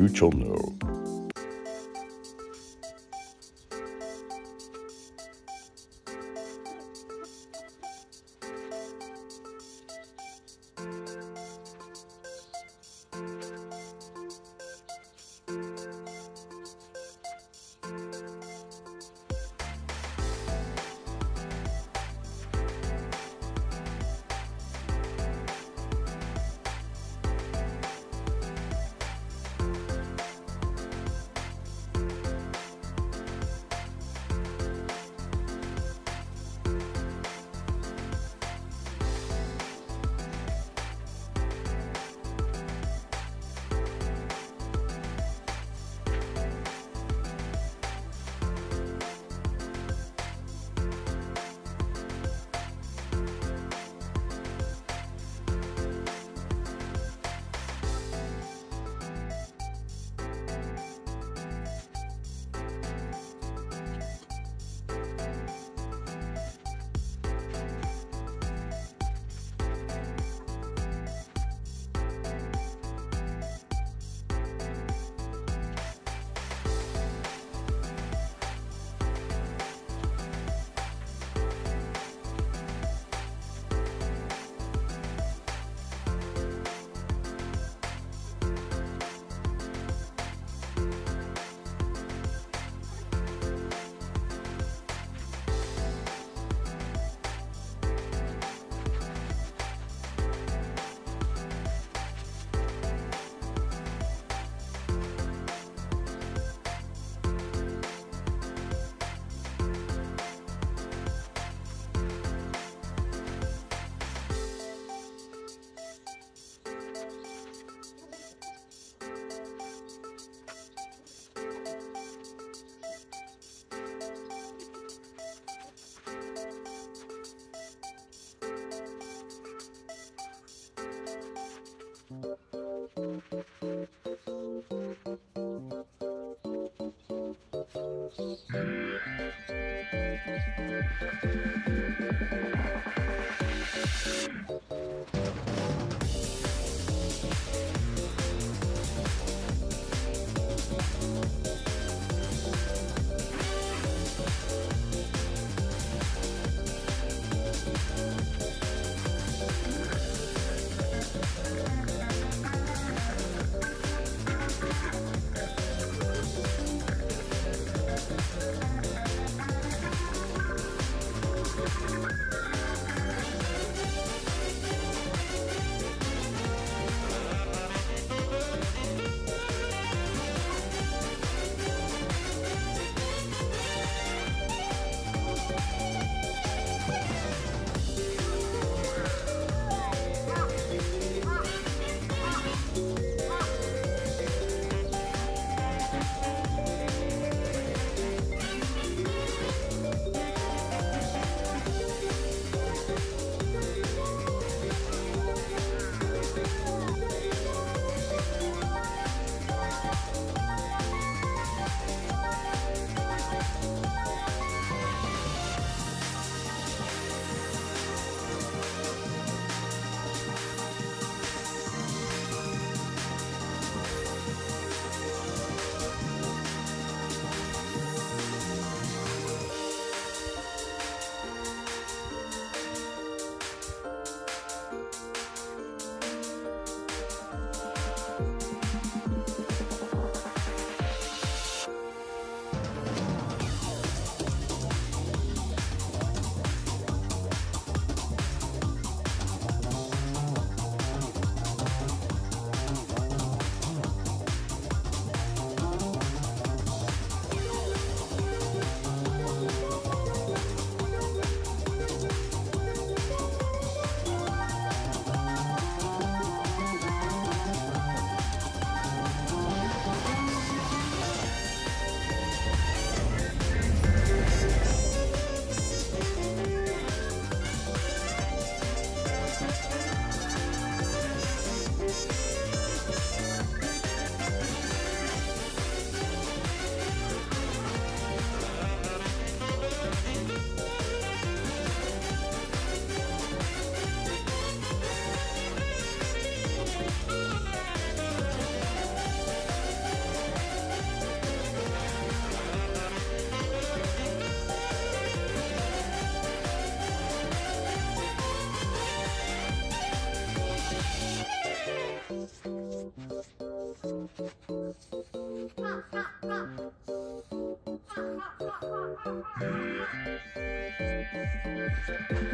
Cucholno. Bye.